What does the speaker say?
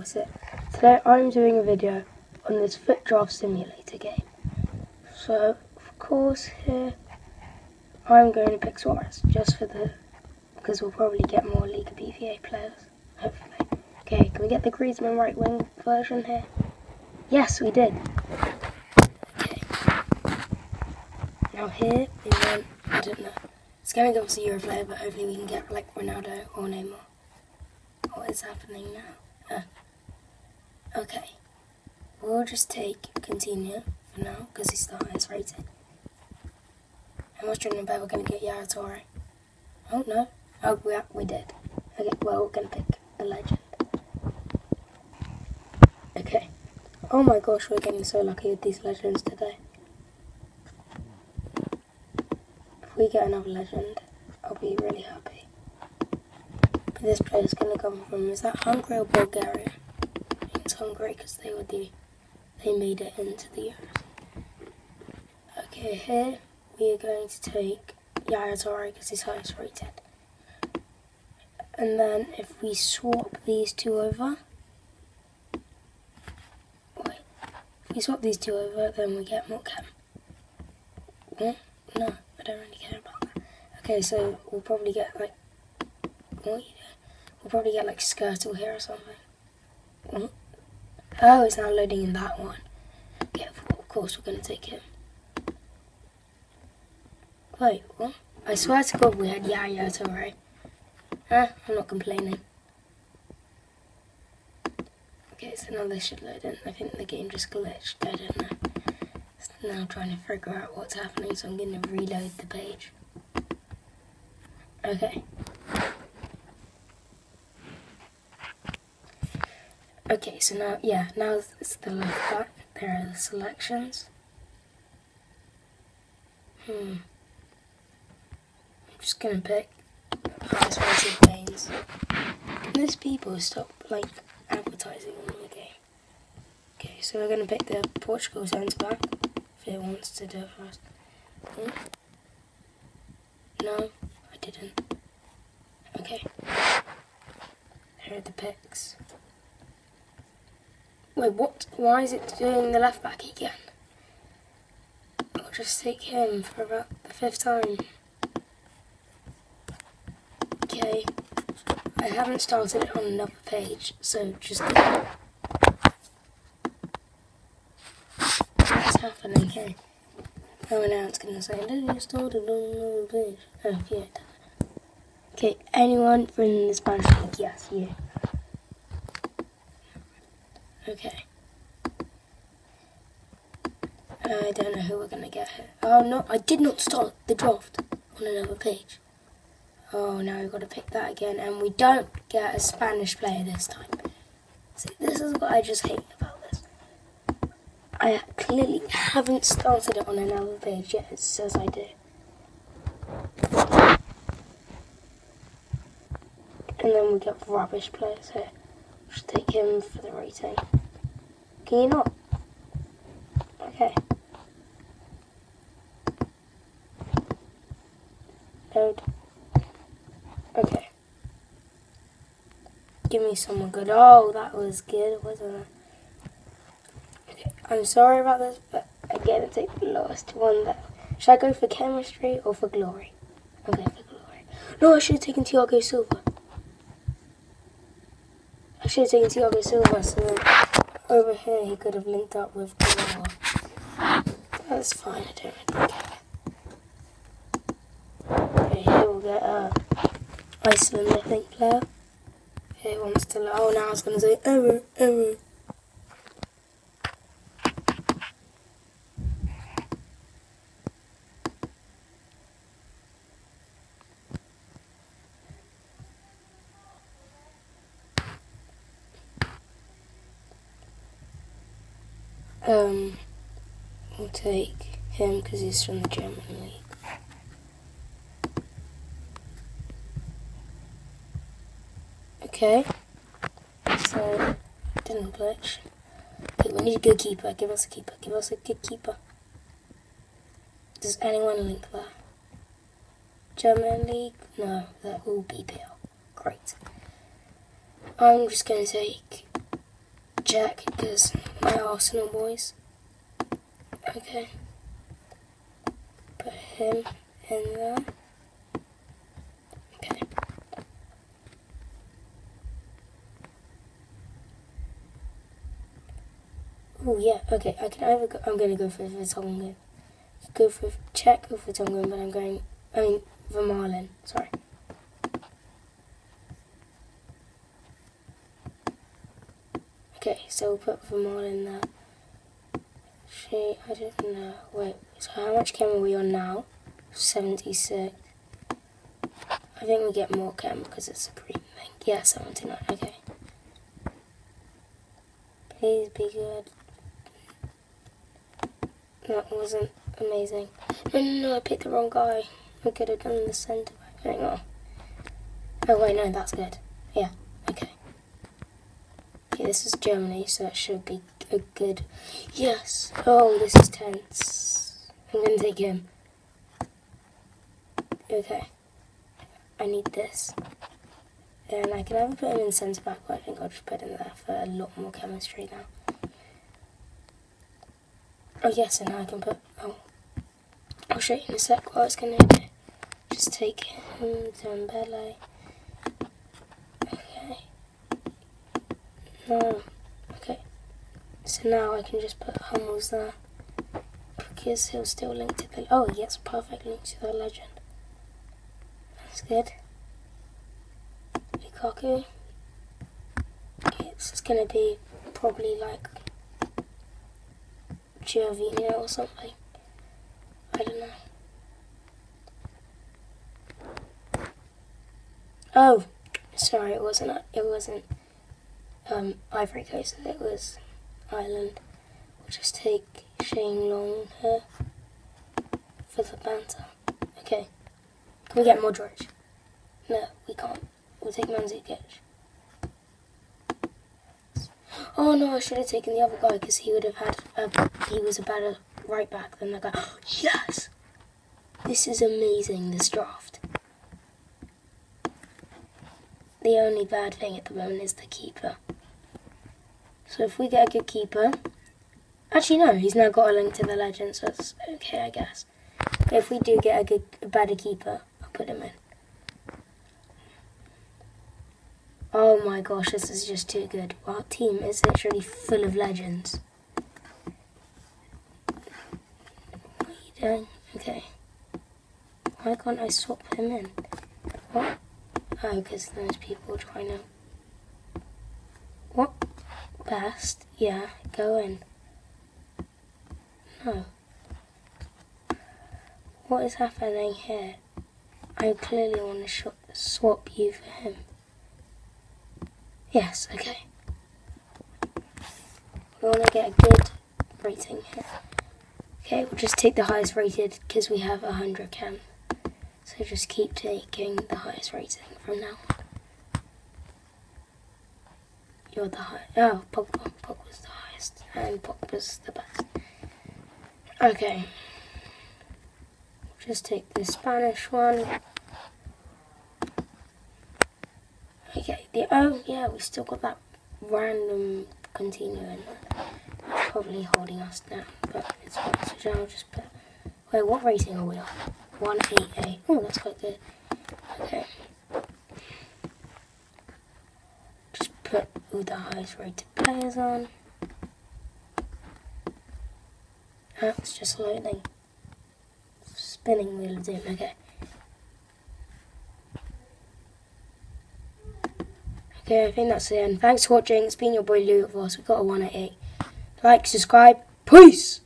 it? Today I'm doing a video on this FUT draft simulator game. So, of course, here I'm going to pick Suarez just for the because we'll probably get more Liga BBVA players, hopefully. Okay, can we get the Griezmann right wing version here? Yes, we did. Okay. Now here we I don't know. It's going to us a Euro player, but hopefully we can get like Ronaldo or Neymar. What is happening now? Uh, okay. We'll just take continue for now, because he's the highest rated. How much do you bet we're going to get Yaya Toure? Oh, no. Oh, we, we did. Okay, well, we're going to pick the legend. Okay. Oh my gosh, we're getting so lucky with these legends today. If we get another legend, I'll be really happy. This player's going to come from, is that Hungary or Bulgaria? It's Hungary because they were the, they made it into the Euros. Okay, here we are going to take Yaya because he's highest rated. And then if we swap these two over, wait, if we swap these two over, then we get more chem. No, hmm? no, I don't really care about that. Okay, so we'll probably get like, what We'll probably get like Skrtel here or something. Oh, it's now loading in that one. Okay, of course we're going to take him. Wait, what? I swear to God we had Yaya Toure. Eh, I'm not complaining. Okay, so now this should load in. I think the game just glitched. I don't know. It's now trying to figure out what's happening, so I'm going to reload the page. Okay. Okay, so now, yeah, now it's the left back. There are the selections. Hmm. I'm just gonna pick games. Can these people stop, like, advertising on the game? Okay, so we're gonna pick the Portugal centre back, if it wants to do it first. Hmm? No, I didn't. Okay. Here are the picks. Wait, what? Why is it doing the left back again? I'll just take him for about the fifth time. Okay. I haven't started it on another page, so just. What's happening here? Oh, now it's gonna say, did you start it on another page? Oh, yeah, Okay, anyone from the Spanish League? Yes, you. Okay. I don't know who we're going to get here. Oh, no, I did not start the draft on another page. Oh, now we've got to pick that again. And we don't get a Spanish player this time. See, this is what I just hate about this. I clearly haven't started it on another page yet. It says I do. And then we get rubbish players here. Just take him for the rating. Can you not? Okay. Load. Okay. Give me someone good. Oh, that was good, wasn't it? Okay. I'm sorry about this, but again, it's gonna the lowest one there. Should I go for chemistry or for glory? Going for glory. No, I should have taken Thiago Silva. I should have taken Thiago Silva so then over here he could have linked up with. That's fine, I don't really care. Okay, here we'll get uh, Iceland, I think, player. Here wants to, oh, now I was going to say error, error. Um, we'll take him because he's from the German league. Okay, so didn't glitch. Okay, we need a good keeper. Give us a keeper. Give us a good keeper. Does anyone link that? German league? No, that will be BPL. Great. I'm just going to take Cech because my Arsenal boys. Okay. Put him in there. Okay. Oh yeah, okay. I can either go, I'm gonna go for Vertonghen. Go for Cech go for Vertonghen, but I'm going. I mean Vermaelen. Sorry. Okay, so we'll put them all in there. She, I don't know. Wait, so how much chem are we on now? 76. I think we get more chem because it's a green thing. Yeah, 79. Okay. Please be good. That wasn't amazing. No, no, no, I picked the wrong guy. I could have done the centre back thing. Oh. oh, wait, no, that's good. Yeah, okay. This is Germany, so it should be a good... Yes! Oh, this is tense. I'm going to take him. Okay. I need this. And I can either put him in centre back, but I think I'll just put him there for a lot more chemistry now. Oh yes, and now I can put, oh, I'll show you in a sec what I was going to do. Just take him, Dembele. Okay. No. Okay. So now I can just put Hummels there. Because he'll still link to the, oh yes, perfect link to the legend. That's good. Lukaku. Okay, this is going to be probably like Gervinho or something. I don't know. Oh, sorry, it wasn't. It wasn't um, Ivory Coast. It was Ireland. We'll just take Shane Long here for the banter. Okay. Can we get Modric? No, we can't. We'll take Mandzukic. Oh no, I should have taken the other guy because he would have had. A, he was a better right back than the guy. yes, this is amazing. This draft. The only bad thing at the moment is the keeper. So if we get a good keeper, actually no, he's now got a link to the legend, so it's okay, I guess. But if we do get a good, a better keeper, I'll put him in. Oh my gosh, this is just too good. Our team is literally full of legends. What are you doing? Okay. Why can't I swap him in? What? Oh, because those people are trying to... Best? Yeah, go in. No. What is happening here? I clearly want to swap you for him. Yes, okay. We want to get a good rating here. Okay, we'll just take the highest rated because we have 100 cam. So just keep taking the highest rating from now on. You're the highest. Oh, Pogba. Pogba's the highest. And Pogba's the best. Okay. Just take the Spanish one. Okay, the oh yeah, we still got that random. That's probably holding us down, but it's fine. So I'll just put. Wait, what rating are we on? 188. Oh, that's quite good. Okay. Just all the highest rated players on. That's just loading. Spinning wheel of doom. Okay. Okay, I think that's the end. Thanks for watching. It's been your boy Lou of us. We got a 1 at 8. Like, subscribe. Peace!